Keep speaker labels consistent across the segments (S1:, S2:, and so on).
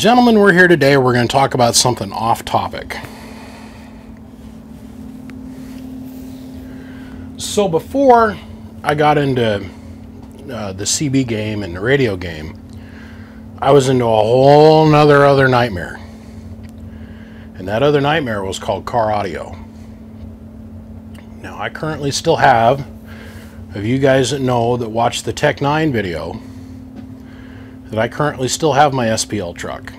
S1: Gentlemen, we're here today. We're going to talk about something off topic. So, before I got into uh, the CB game and the radio game, I was into a whole nother other nightmare. And that other nightmare was called car audio. Now, I currently still have, of you guys that know that watch the Tech 9 video, that I currently still have my SPL truck.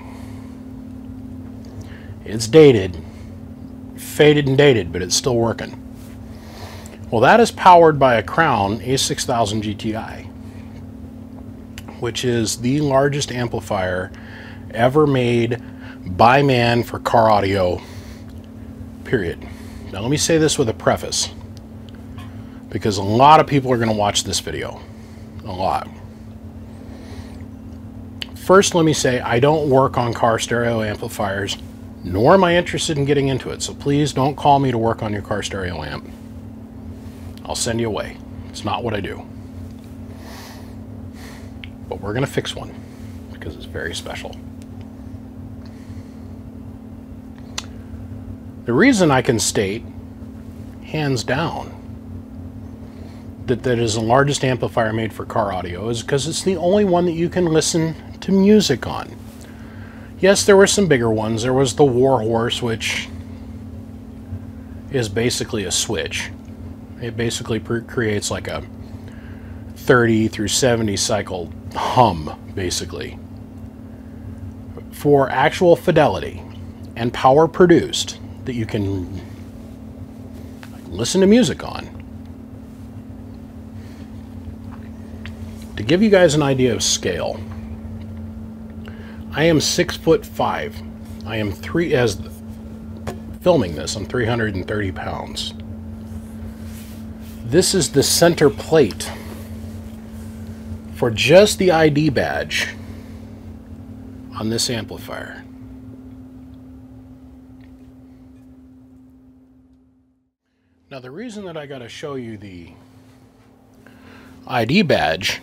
S1: It's dated, faded and dated, but it's still working. Well, that is powered by a Crown A6000 GTI, which is the largest amplifier ever made by man for car audio, period. Now, let me say this with a preface, because a lot of people are going to watch this video. A lot. First, let me say I don't work on car stereo amplifiers, nor am I interested in getting into it. So please don't call me to work on your car stereo amp. I'll send you away. It's not what I do. But we're going to fix one because it's very special. The reason I can state, hands down, that that is the largest amplifier made for car audio is because it's the only one that you can listen to music on. Yes, there were some bigger ones. There was the Warhorse, which is basically a switch. It basically creates like a 30 through 70 cycle hum, basically. For actual fidelity and power produced that you can listen to music on. To give you guys an idea of scale, I am six foot five. I am three as filming this. I'm 330 pounds. This is the center plate for just the ID badge on this amplifier. Now the reason that I got to show you the ID badge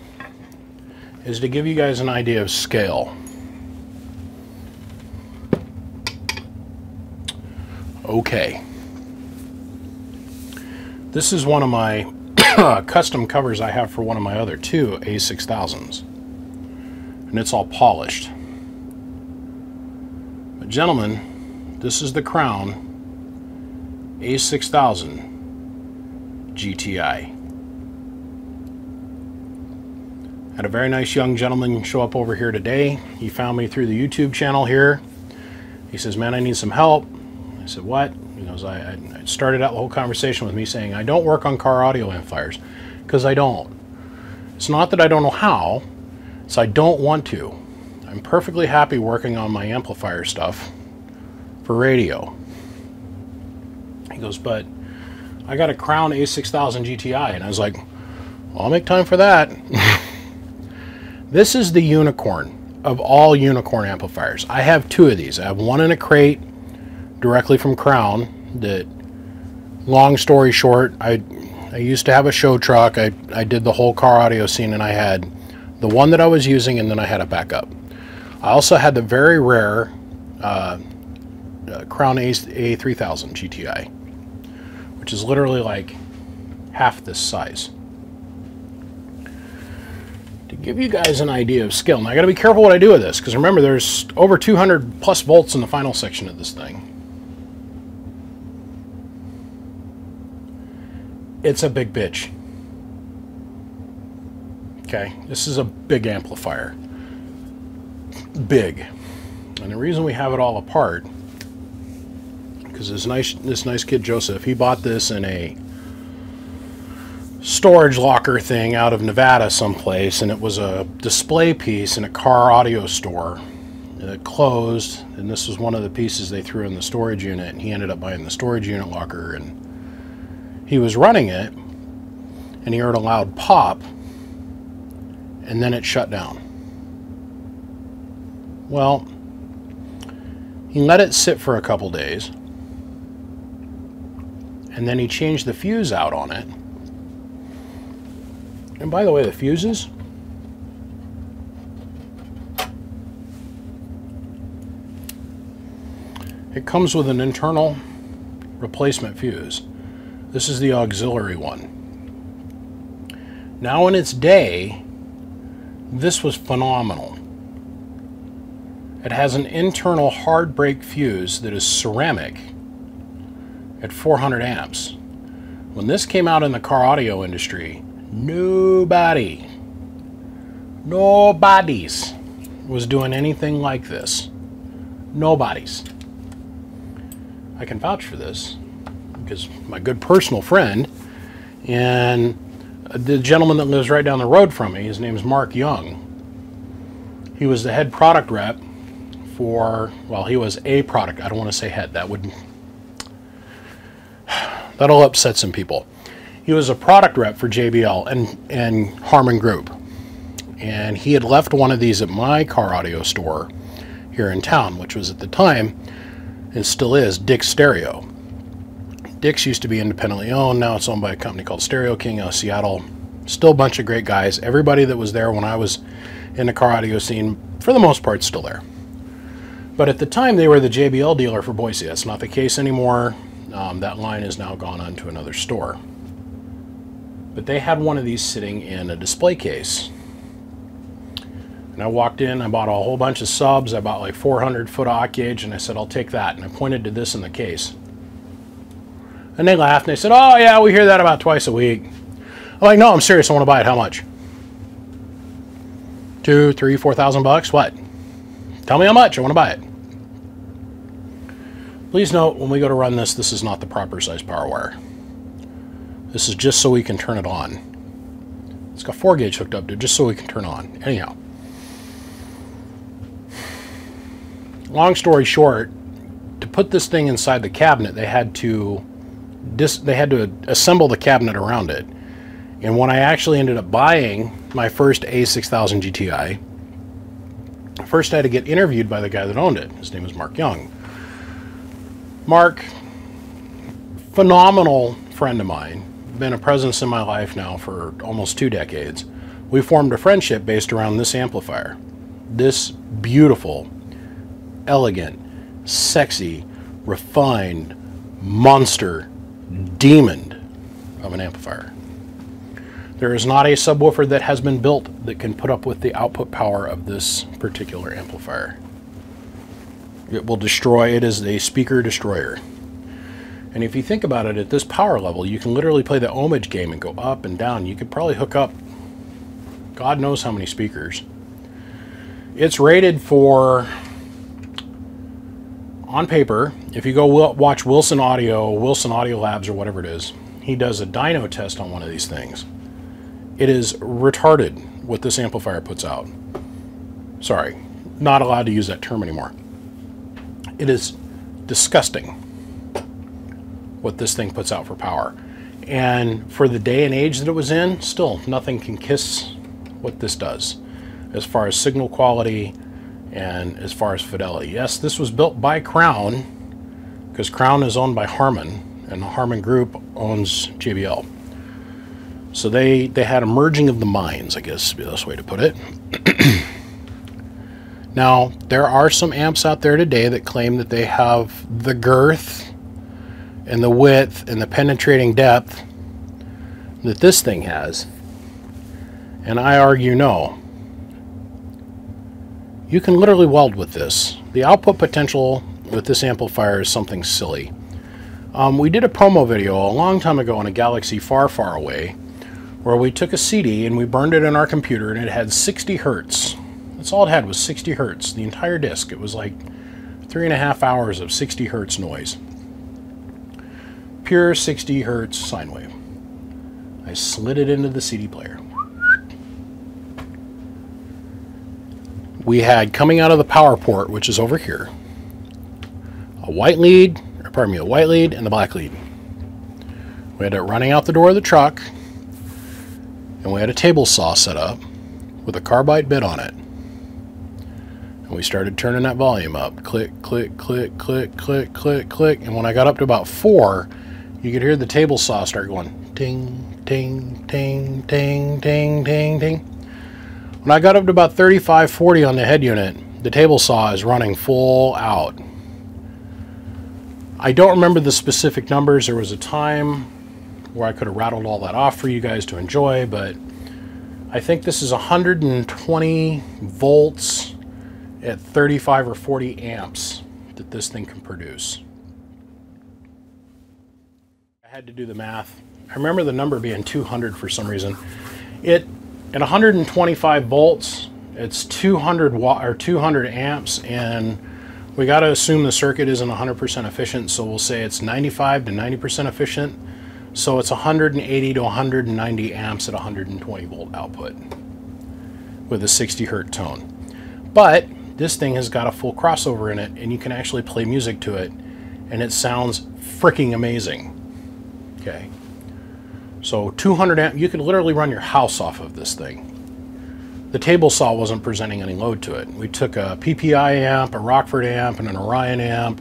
S1: is to give you guys an idea of scale. Okay. This is one of my custom covers I have for one of my other two A6000s. And it's all polished. But gentlemen, this is the Crown A6000 GTI. Had a very nice young gentleman show up over here today. He found me through the YouTube channel here. He says, man, I need some help. Said, what? He goes, I, I started out the whole conversation with me saying, I don't work on car audio amplifiers because I don't. It's not that I don't know how, it's I don't want to. I'm perfectly happy working on my amplifier stuff for radio. He goes, but I got a Crown A6000 GTI. And I was like, well, I'll make time for that. this is the unicorn of all unicorn amplifiers. I have two of these. I have one in a crate directly from Crown that long story short I I used to have a show truck. I, I did the whole car audio scene and I had the one that I was using and then I had a backup. I also had the very rare uh, uh, Crown A, A3000 GTI which is literally like half this size. To give you guys an idea of scale now I got to be careful what I do with this because remember there's over 200 plus volts in the final section of this thing it's a big bitch. Okay, this is a big amplifier. Big. And the reason we have it all apart, because this nice this nice kid Joseph, he bought this in a storage locker thing out of Nevada someplace, and it was a display piece in a car audio store. It closed, and this was one of the pieces they threw in the storage unit, and he ended up buying the storage unit locker and he was running it and he heard a loud pop and then it shut down. Well, he let it sit for a couple days and then he changed the fuse out on it. And by the way, the fuses it comes with an internal replacement fuse. This is the auxiliary one. Now in its day, this was phenomenal. It has an internal hard break fuse that is ceramic at 400 amps. When this came out in the car audio industry, nobody, nobody's was doing anything like this. Nobody's. I can vouch for this because my good personal friend and the gentleman that lives right down the road from me, his name is Mark Young. He was the head product rep for, well, he was a product. I don't want to say head. That would That'll upset some people. He was a product rep for JBL and, and Harman Group. And he had left one of these at my car audio store here in town, which was at the time, and still is, Dick's Stereo. Dick's used to be independently owned. Now it's owned by a company called Stereo King out of Seattle. Still a bunch of great guys. Everybody that was there when I was in the car audio scene, for the most part, still there. But at the time, they were the JBL dealer for Boise. That's not the case anymore. Um, that line has now gone on to another store. But they had one of these sitting in a display case. And I walked in, I bought a whole bunch of subs, I bought like 400 foot gauge, and I said, I'll take that. And I pointed to this in the case. And they laughed and they said, Oh, yeah, we hear that about twice a week. I'm like, No, I'm serious, I want to buy it. How much? Two, three, four thousand bucks? What? Tell me how much, I want to buy it. Please note, when we go to run this, this is not the proper size power wire. This is just so we can turn it on. It's got 4 gauge hooked up to just so we can turn on. Anyhow. Long story short, to put this thing inside the cabinet, they had to dis they had to assemble the cabinet around it. And when I actually ended up buying my first A6000 GTI, first I had to get interviewed by the guy that owned it. His name was Mark Young. Mark, phenomenal friend of mine, been a presence in my life now for almost two decades. We formed a friendship based around this amplifier. This beautiful, elegant, sexy, refined, monster, demon of an amplifier. There is not a subwoofer that has been built that can put up with the output power of this particular amplifier. It will destroy, it is a speaker destroyer. And if you think about it, at this power level, you can literally play the ohmage game and go up and down. You could probably hook up God knows how many speakers. It's rated for, on paper, if you go watch Wilson Audio, Wilson Audio Labs, or whatever it is, he does a dyno test on one of these things. It is retarded what this amplifier puts out. Sorry, not allowed to use that term anymore. It is disgusting what this thing puts out for power. And for the day and age that it was in, still nothing can kiss what this does as far as signal quality and as far as fidelity. Yes, this was built by Crown because Crown is owned by Harman and the Harman Group owns JBL. So they, they had a merging of the minds, I guess is the best way to put it. Now, there are some amps out there today that claim that they have the girth and the width and the penetrating depth that this thing has. And I argue no. You can literally weld with this. The output potential with this amplifier is something silly. Um, we did a promo video a long time ago on a galaxy far, far away where we took a CD and we burned it in our computer and it had 60 hertz that's all it had was 60 hertz, the entire disc. It was like three and a half hours of 60 hertz noise. Pure 60 hertz sine wave. I slid it into the CD player. We had coming out of the power port, which is over here, a white lead, or pardon me, a white lead and the black lead. We had it running out the door of the truck, and we had a table saw set up with a carbide bit on it. And we started turning that volume up. Click, click, click, click, click, click, click. And when I got up to about four, you could hear the table saw start going ting, ting, ting, ting, ting, ting, ting. When I got up to about 35, 40 on the head unit, the table saw is running full out. I don't remember the specific numbers. There was a time where I could have rattled all that off for you guys to enjoy, but I think this is 120 volts at 35 or 40 amps that this thing can produce. I had to do the math. I remember the number being 200 for some reason. It at 125 volts, it's 200 watt or 200 amps, and we got to assume the circuit isn't 100% efficient, so we'll say it's 95 to 90% efficient. So it's 180 to 190 amps at 120 volt output with a 60 hertz tone. But this thing has got a full crossover in it, and you can actually play music to it, and it sounds freaking amazing. Okay. So 200 amp, you could literally run your house off of this thing. The table saw wasn't presenting any load to it. We took a PPI amp, a Rockford amp, and an Orion amp,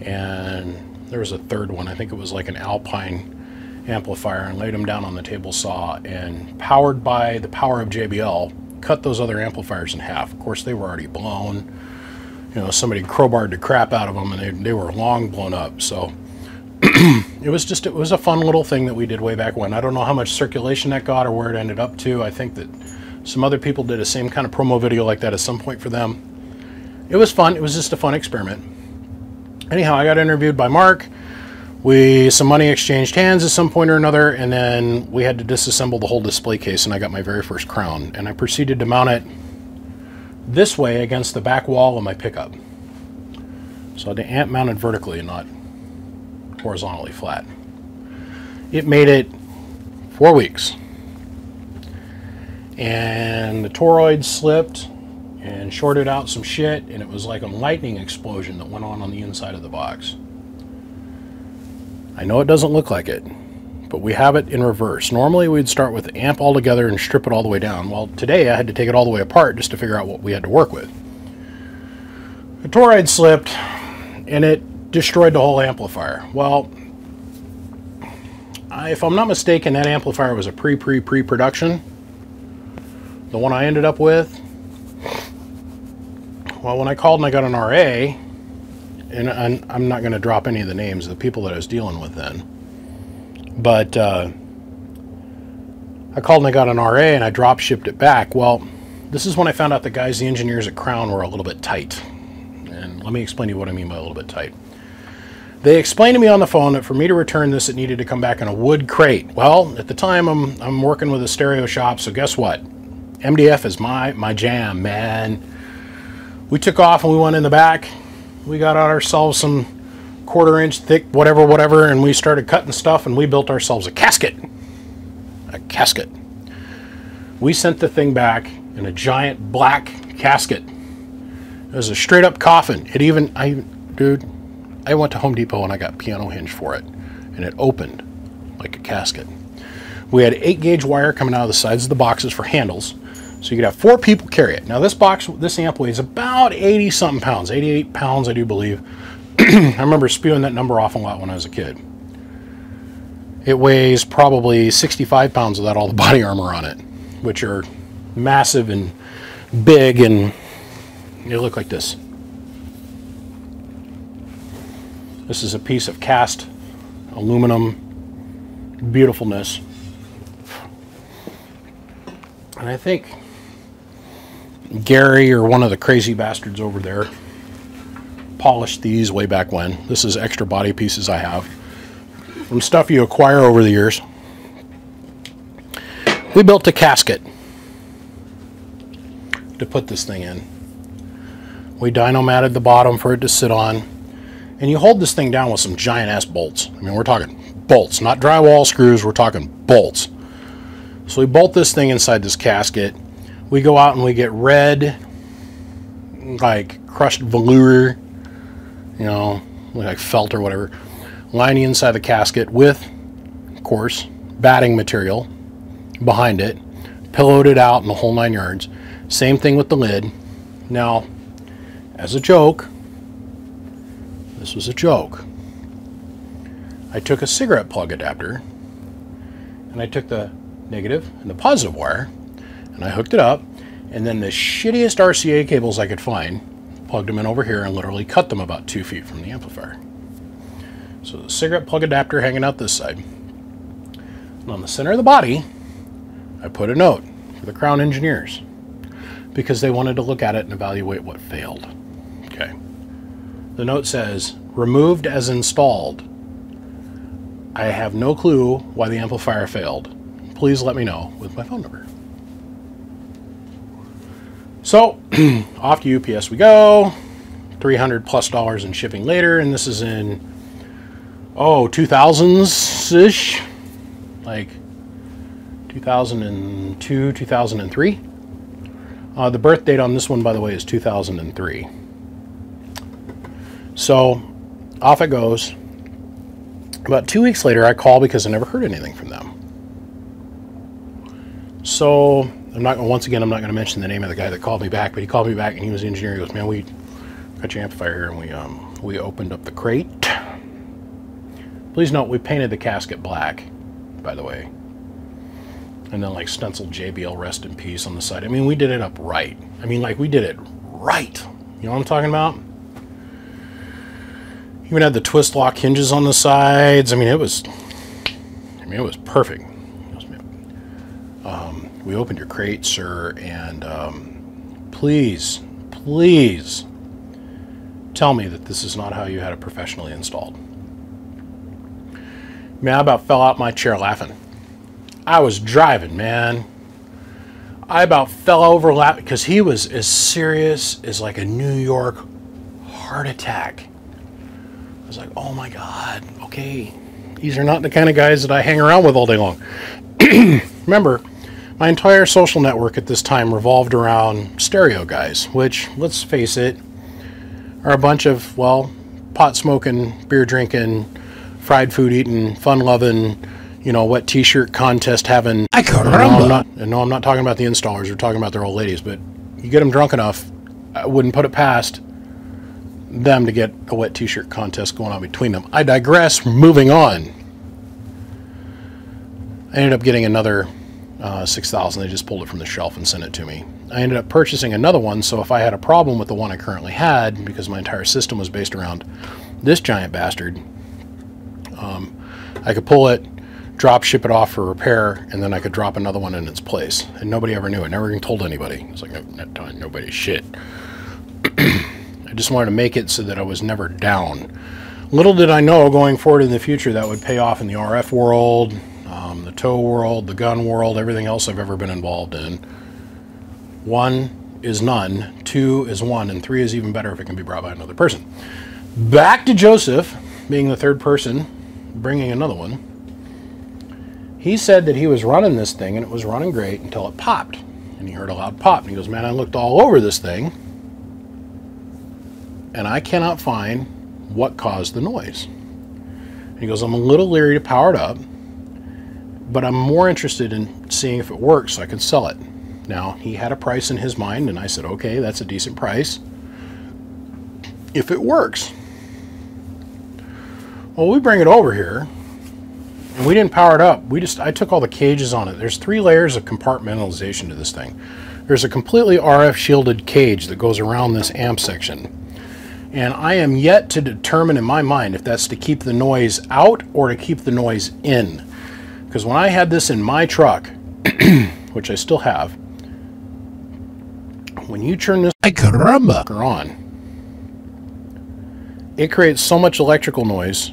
S1: and there was a third one. I think it was like an Alpine amplifier, and laid them down on the table saw, and powered by the power of JBL, cut those other amplifiers in half. Of course, they were already blown. You know, somebody crowbarred the crap out of them, and they, they were long blown up. So it was just, it was a fun little thing that we did way back when. I don't know how much circulation that got or where it ended up to. I think that some other people did the same kind of promo video like that at some point for them. It was fun. It was just a fun experiment. Anyhow, I got interviewed by Mark. We some money exchanged hands at some point or another, and then we had to disassemble the whole display case, and I got my very first crown. And I proceeded to mount it this way against the back wall of my pickup. So the amp mounted vertically and not horizontally flat. It made it four weeks. And the toroid slipped and shorted out some shit, and it was like a lightning explosion that went on on the inside of the box. I know it doesn't look like it, but we have it in reverse. Normally we'd start with the amp all together and strip it all the way down. Well, today I had to take it all the way apart just to figure out what we had to work with. The toroid slipped, and it destroyed the whole amplifier. Well, if I'm not mistaken, that amplifier was a pre-pre-pre-production. The one I ended up with, well, when I called and I got an RA, and I'm not going to drop any of the names of the people that I was dealing with then, but uh, I called and I got an RA and I drop shipped it back. Well, this is when I found out the guys, the engineers at Crown, were a little bit tight. And let me explain to you what I mean by a little bit tight. They explained to me on the phone that for me to return this, it needed to come back in a wood crate. Well, at the time, I'm, I'm working with a stereo shop, so guess what? MDF is my, my jam, man. We took off and we went in the back. We got ourselves some quarter inch thick, whatever, whatever, and we started cutting stuff and we built ourselves a casket. A casket. We sent the thing back in a giant black casket. It was a straight up coffin. It even, I, dude, I went to Home Depot and I got piano hinge for it, and it opened like a casket. We had 8 gauge wire coming out of the sides of the boxes for handles, so you could have four people carry it. Now this box, this amp weighs about 80 something pounds, 88 pounds I do believe. I remember spewing that number off a lot when I was a kid. It weighs probably 65 pounds without all the body armor on it, which are massive and big and they look like this. This is a piece of cast aluminum beautifulness. And I think Gary or one of the crazy bastards over there polished these way back when. This is extra body pieces I have from stuff you acquire over the years. We built a casket to put this thing in. We dynomatted the bottom for it to sit on. And you hold this thing down with some giant ass bolts. I mean, we're talking bolts, not drywall screws, we're talking bolts. So we bolt this thing inside this casket. We go out and we get red, like crushed velour, you know, like felt or whatever, lining inside the casket with, of course, batting material behind it, pillowed it out in the whole nine yards. Same thing with the lid. Now, as a joke, this was a joke. I took a cigarette plug adapter and I took the negative and the positive wire and I hooked it up and then the shittiest RCA cables I could find, plugged them in over here and literally cut them about two feet from the amplifier. So the cigarette plug adapter hanging out this side. And on the center of the body, I put a note for the Crown engineers because they wanted to look at it and evaluate what failed. Okay. The note says, removed as installed. I have no clue why the amplifier failed. Please let me know with my phone number. So, off to UPS we go. 300 plus dollars in shipping later, and this is in, oh, 2000s ish. Like 2002, 2003. Uh, the birth date on this one, by the way, is 2003. So off it goes. About two weeks later, I call because I never heard anything from them. So I'm not going once again I'm not going to mention the name of the guy that called me back, but he called me back and he was the engineer. He goes, "Man, we got your amplifier here, and we um, we opened up the crate. Please note we painted the casket black, by the way, and then like stenciled JBL rest in peace on the side. I mean, we did it up right. I mean, like we did it right. You know what I'm talking about? Even had the twist lock hinges on the sides. I mean, it was. I mean, it was perfect. Um, we opened your crate, sir, and um, please, please tell me that this is not how you had it professionally installed. Man, I about fell out my chair laughing. I was driving, man. I about fell over laughing because he was as serious as like a New York heart attack. I was like, oh my God, okay. These are not the kind of guys that I hang around with all day long. Remember, my entire social network at this time revolved around stereo guys, which, let's face it, are a bunch of, well, pot smoking, beer drinking, fried food eating, fun loving, you know, wet t shirt contest having. I can't remember. No, I'm not, no, I'm not talking about the installers. We're talking about their old ladies. But you get them drunk enough, I wouldn't put it past them to get a wet t shirt contest going on between them. I digress. Moving on. I ended up getting another uh, 6000 They just pulled it from the shelf and sent it to me. I ended up purchasing another one, so if I had a problem with the one I currently had, because my entire system was based around this giant bastard, um, I could pull it, drop ship it off for repair, and then I could drop another one in its place. And nobody ever knew. I never even told anybody. It's like, not telling nobody shit. I just wanted to make it so that I was never down. Little did I know going forward in the future that would pay off in the RF world, um, the tow world, the gun world, everything else I've ever been involved in. One is none, two is one, and three is even better if it can be brought by another person. Back to Joseph, being the third person, bringing another one. He said that he was running this thing and it was running great until it popped. And he heard a loud pop. And he goes, Man, I looked all over this thing and I cannot find what caused the noise. And he goes, I'm a little leery to power it up, but I'm more interested in seeing if it works so I can sell it. Now, he had a price in his mind, and I said, okay, that's a decent price. If it works. Well, we bring it over here, and we didn't power it up. We just, I took all the cages on it. There's three layers of compartmentalization to this thing. There's a completely RF shielded cage that goes around this amp section. And I am yet to determine in my mind if that's to keep the noise out or to keep the noise in. Because when I had this in my truck, which I still have, when you turn this caramba. on, it creates so much electrical noise,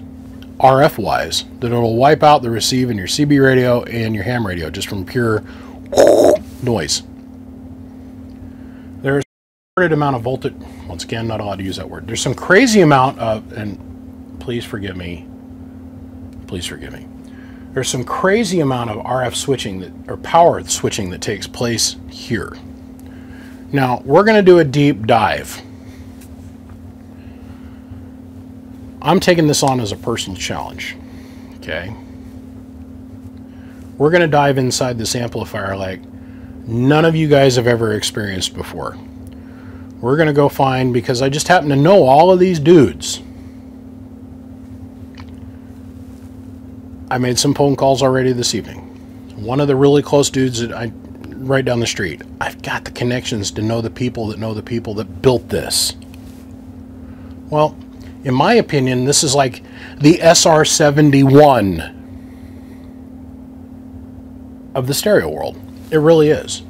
S1: RF wise, that it'll wipe out the receive in your CB radio and your ham radio just from pure noise. Amount of voltage. Once again, not allowed to use that word. There's some crazy amount of, and please forgive me. Please forgive me. There's some crazy amount of RF switching that, or power switching that takes place here. Now, we're going to do a deep dive. I'm taking this on as a personal challenge. Okay? We're going to dive inside this amplifier like none of you guys have ever experienced before. We're going to go find, because I just happen to know all of these dudes. I made some phone calls already this evening. One of the really close dudes that I right down the street. I've got the connections to know the people that know the people that built this. Well, In my opinion, this is like the SR71 of the stereo world. It really is.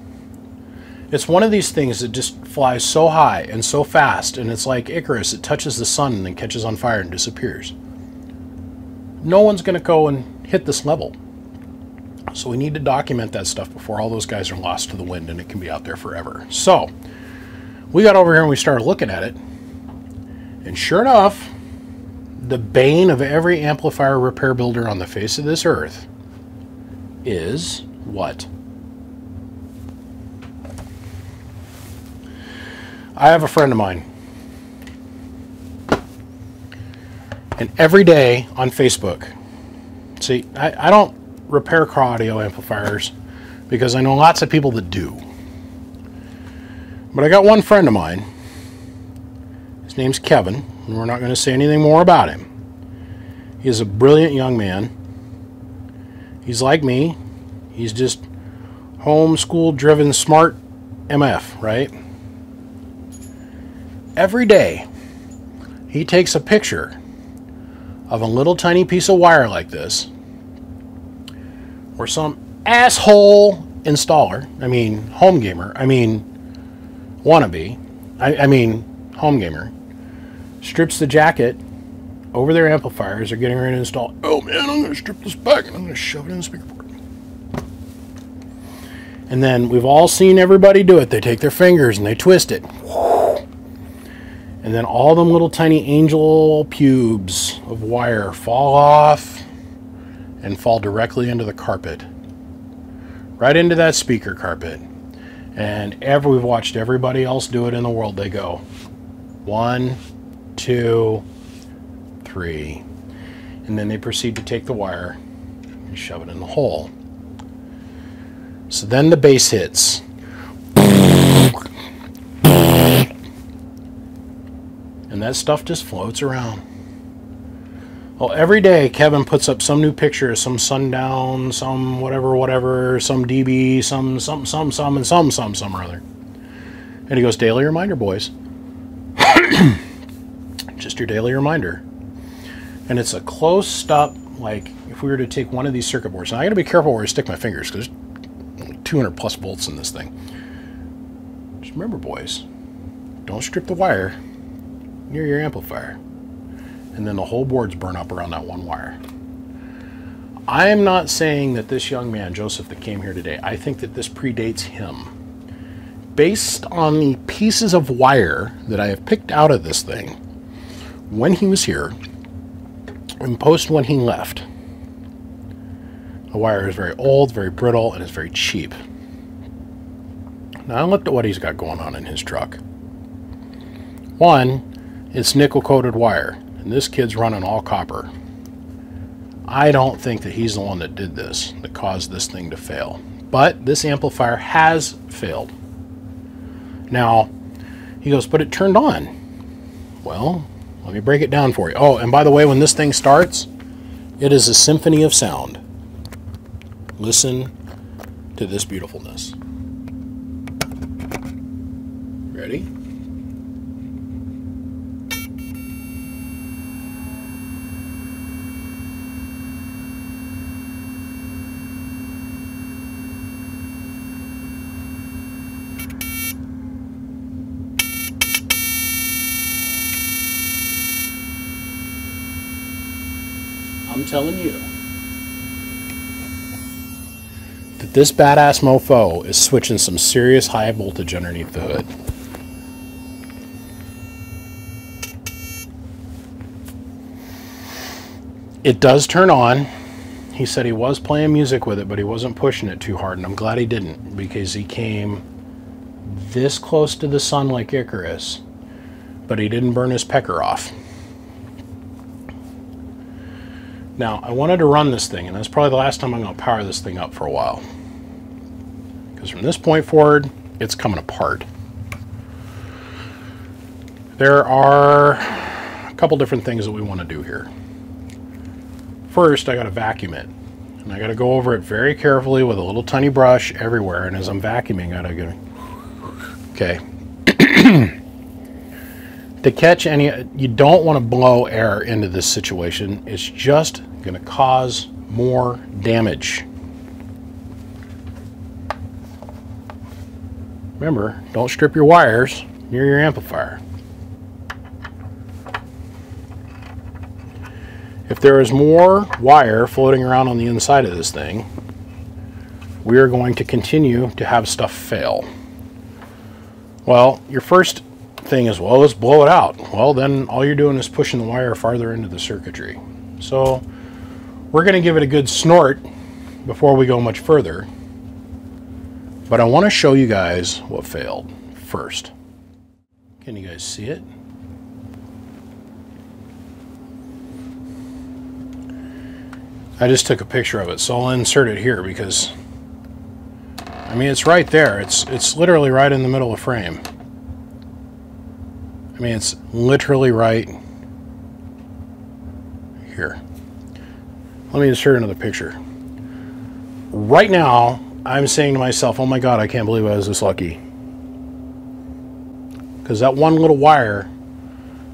S1: It's one of these things that just flies so high and so fast, and it's like Icarus. It touches the sun and then catches on fire and disappears. No one's going to go and hit this level. So we need to document that stuff before all those guys are lost to the wind and it can be out there forever. So we got over here and we started looking at it. And sure enough, the bane of every amplifier repair builder on the face of this earth is what? I have a friend of mine. And every day on Facebook, see, I, I don't repair car audio amplifiers because I know lots of people that do. But I got one friend of mine. His name's Kevin, and we're not going to say anything more about him. He is a brilliant young man. He's like me. He's just homeschool driven smart MF, right? Every day, he takes a picture of a little tiny piece of wire like this or some asshole installer, I mean, home gamer, I mean, wannabe, I, I mean, home gamer, strips the jacket over their amplifiers. They're getting ready to install. Oh man, I'm going to strip this back and I'm going to shove it in the speaker board. And then we've all seen everybody do it. They take their fingers and they twist it. And then all them little tiny angel pubes of wire fall off and fall directly into the carpet. Right into that speaker carpet. And ever we've watched everybody else do it in the world. They go one, two, three. And then they proceed to take the wire and shove it in the hole. So then the bass hits. And that stuff just floats around. Well, every day Kevin puts up some new picture, some sundown, some whatever, whatever, some DB, some, some, some, some, and some, some, some or other. And he goes, daily reminder, boys. Just your daily reminder. And it's a close up, like if we were to take one of these circuit boards. Now I got to be careful where I stick my fingers because there's 200 plus volts in this thing. Just remember, boys, don't strip the wire near your amplifier and then the whole board's burn up around that one wire. I am not saying that this young man, Joseph, that came here today, I think that this predates him. Based on the pieces of wire that I have picked out of this thing, when he was here, and post when he left, the wire is very old, very brittle, and is very cheap. Now I looked at what he's got going on in his truck. One, it's nickel coated wire and this kid's running all copper. I don't think that he's the one that did this, that caused this thing to fail. But this amplifier has failed. Now, he goes, but it turned on. Well, let me break it down for you. Oh, and by the way, when this thing starts, it is a symphony of sound. Listen to this beautifulness. Ready? I'm telling you that this badass mofo is switching some serious high voltage underneath the hood. It does turn on. He said he was playing music with it, but he wasn't pushing it too hard, and I'm glad he didn't because he came this close to the sun like Icarus, but he didn't burn his pecker off. Now, I wanted to run this thing, and that's probably the last time I'm going to power this thing up for a while. Because from this point forward, it's coming apart. There are a couple different things that we want to do here. First, I got to vacuum it. And I got to go over it very carefully with a little tiny brush everywhere. And as I'm vacuuming, I got to go, okay. to catch any, you don't want to blow air into this situation. It's just going to cause more damage. Remember, don't strip your wires near your amplifier. If there is more wire floating around on the inside of this thing, we are going to continue to have stuff fail. Well, your first thing is, well, let's blow it out. Well, then all you're doing is pushing the wire farther into the circuitry. So we're going to give it a good snort before we go much further. But I want to show you guys what failed first. Can you guys see it? I just took a picture of it, so I'll insert it here because I mean it's right there. It's it's literally right in the middle of frame. I mean it's literally right here. Let me insert another picture. Right now, I'm saying to myself, oh my god, I can't believe I was this lucky. Because that one little wire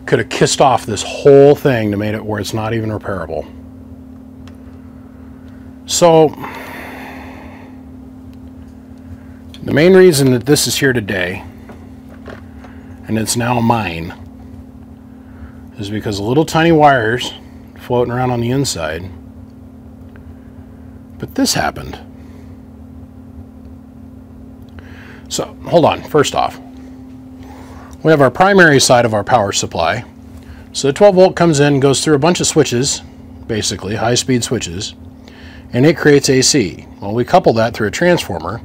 S1: could have kissed off this whole thing to make it where it's not even repairable. So, the main reason that this is here today, and it's now mine, is because little tiny wires floating around on the inside. But this happened. So, hold on. First off, we have our primary side of our power supply. So the 12 volt comes in, goes through a bunch of switches, basically, high speed switches and it creates AC. Well, we couple that through a transformer,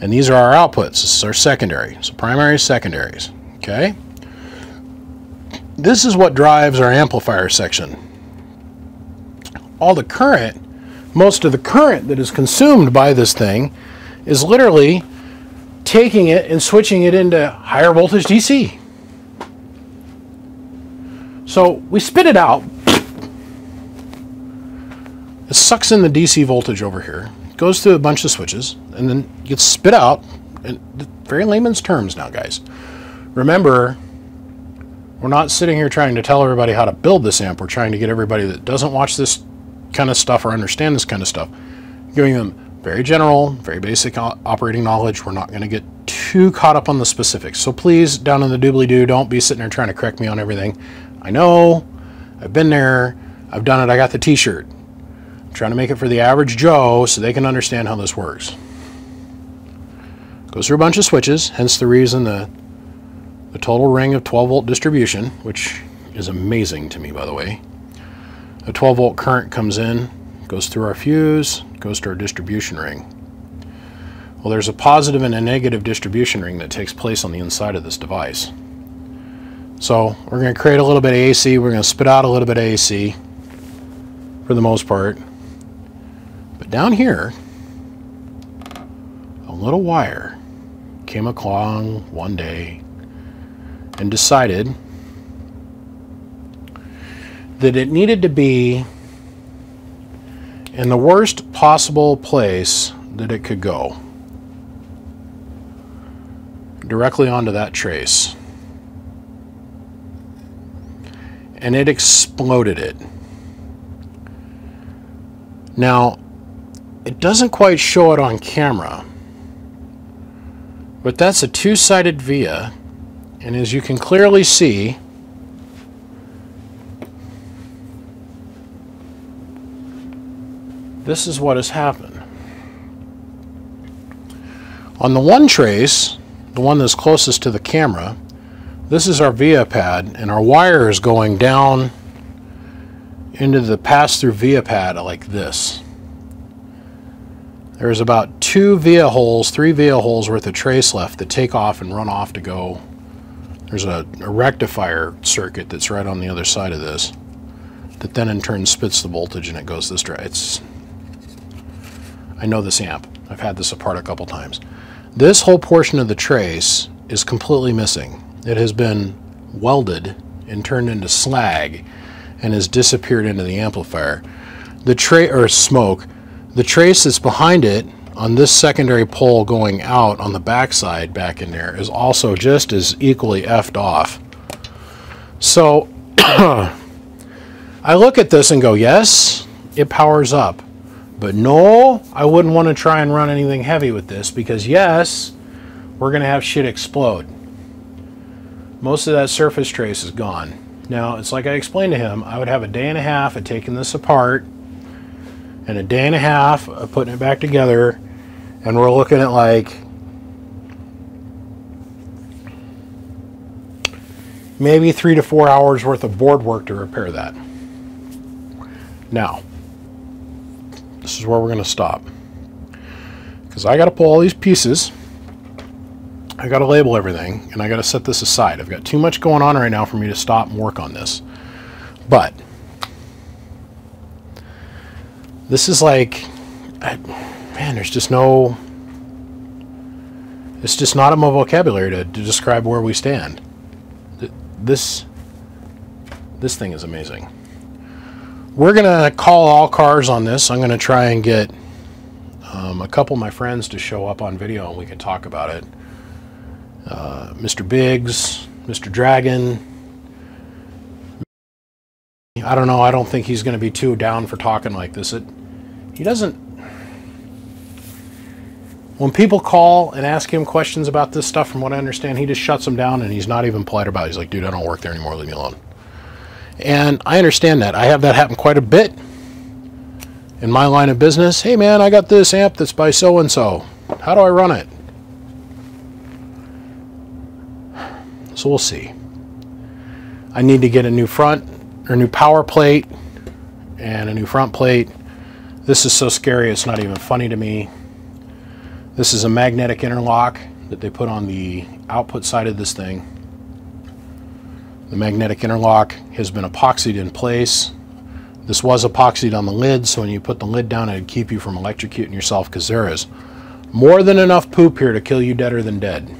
S1: and these are our outputs. This is our secondary. So primaries, secondaries. Okay? This is what drives our amplifier section. All the current, most of the current that is consumed by this thing is literally taking it and switching it into higher voltage DC. So we spit it out, it sucks in the DC voltage over here, goes through a bunch of switches, and then gets spit out. In very layman's terms now, guys. Remember, we're not sitting here trying to tell everybody how to build this amp. We're trying to get everybody that doesn't watch this kind of stuff or understand this kind of stuff, giving them very general, very basic operating knowledge. We're not going to get too caught up on the specifics. So please, down in the doobly-doo, don't be sitting there trying to correct me on everything. I know, I've been there, I've done it, I got the t-shirt trying to make it for the average Joe so they can understand how this works. Goes through a bunch of switches, hence the reason the, the total ring of 12 volt distribution, which is amazing to me, by the way. A 12 volt current comes in, goes through our fuse, goes to our distribution ring. Well, there's a positive and a negative distribution ring that takes place on the inside of this device. So we're going to create a little bit of AC, we're going to spit out a little bit of AC for the most part. But down here, a little wire came along one day and decided that it needed to be in the worst possible place that it could go. Directly onto that trace. And it exploded it. Now, it doesn't quite show it on camera, but that's a two-sided via, and as you can clearly see, this is what has happened. On the one trace, the one that's closest to the camera, this is our via pad, and our wire is going down into the pass-through via pad like this. There's about two via holes, three via holes worth of trace left that take off and run off to go. There's a, a rectifier circuit that's right on the other side of this that then in turn spits the voltage and it goes this direction. It's, I know this amp. I've had this apart a couple times. This whole portion of the trace is completely missing. It has been welded and turned into slag and has disappeared into the amplifier. The tray or smoke the trace that's behind it on this secondary pole going out on the backside back in there is also just as equally effed off. So I look at this and go, yes, it powers up. But no, I wouldn't want to try and run anything heavy with this because yes, we're going to have shit explode. Most of that surface trace is gone. Now, it's like I explained to him, I would have a day and a half of taking this apart and a day and a half of putting it back together and we're looking at like maybe three to four hours worth of board work to repair that. Now, this is where we're going to stop. Because I got to pull all these pieces. I got to label everything, and I got to set this aside. I've got too much going on right now for me to stop and work on this. But, this is like, I, man, there's just no, it's just not in my vocabulary to, to describe where we stand this this thing is amazing. We're gonna call all cars on this. I'm gonna try and get um, a couple of my friends to show up on video and we can talk about it. Uh, Mr. Biggs, Mr. Dragon. I don't know. I don't think he's going to be too down for talking like this. It, he doesn't when people call and ask him questions about this stuff, from what I understand, he just shuts them down and he's not even polite about it. He's like, dude, I don't work there anymore. Leave me alone. And I understand that. I have that happen quite a bit in my line of business. Hey, man, I got this amp that's by so and so. How do I run it? So we'll see. I need to get a new front or new power plate and a new front plate. This is so scary, it's not even funny to me. This is a magnetic interlock that they put on the output side of this thing. The magnetic interlock has been epoxied in place. This was epoxied on the lid, so when you put the lid down, it'd keep you from electrocuting yourself because there is more than enough poop here to kill you deader than dead.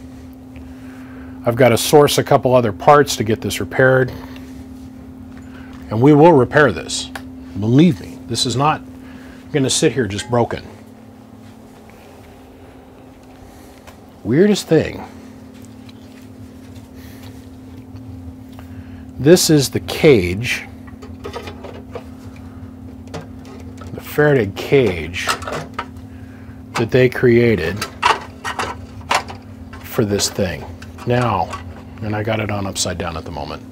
S1: I've got to source a couple other parts to get this repaired. And we will repair this. Believe me, this is not going to sit here just broken. Weirdest thing. This is the cage, the Faraday cage that they created for this thing. Now, and I got it on upside down at the moment.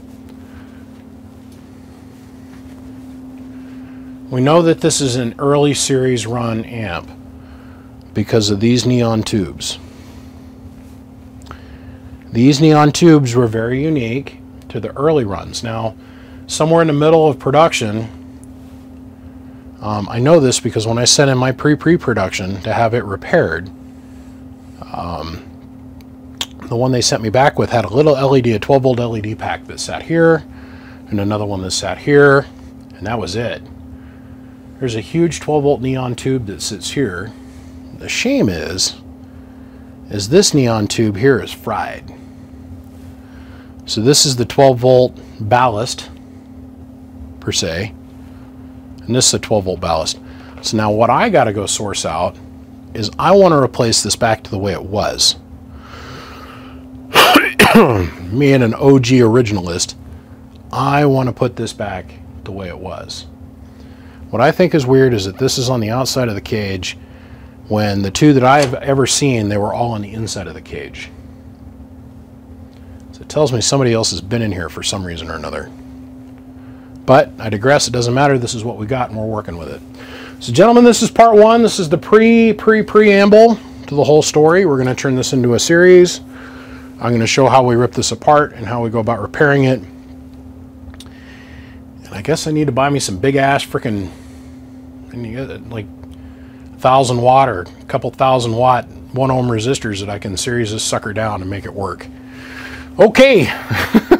S1: We know that this is an early series run amp because of these neon tubes. These neon tubes were very unique to the early runs. Now, somewhere in the middle of production, um, I know this because when I sent in my pre-pre-production to have it repaired, um, the one they sent me back with had a little LED, a 12 volt LED pack that sat here, and another one that sat here, and that was it. There's a huge 12 volt neon tube that sits here. The shame is, is this neon tube here is fried. So this is the 12 volt ballast per se. And this is a 12 volt ballast. So now what I got to go source out is I want to replace this back to the way it was. Me and an OG originalist, I want to put this back the way it was. What I think is weird is that this is on the outside of the cage when the two that I've ever seen, they were all on the inside of the cage. It tells me somebody else has been in here for some reason or another. But I digress. It doesn't matter. This is what we got, and we're working with it. So, gentlemen, this is part one. This is the pre pre preamble to the whole story. We're going to turn this into a series. I'm going to show how we rip this apart and how we go about repairing it. And I guess I need to buy me some big ass freaking uh, like thousand watt or a couple thousand watt one ohm resistors that I can series this sucker down and make it work. Okay,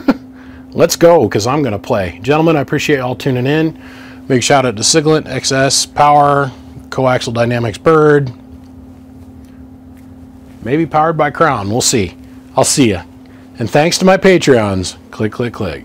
S1: let's go because I'm going to play. Gentlemen, I appreciate y'all tuning in. Big shout out to Siglent, XS, Power, Coaxial Dynamics Bird. Maybe powered by Crown. We'll see. I'll see ya. And thanks to my Patreons. Click, click, click.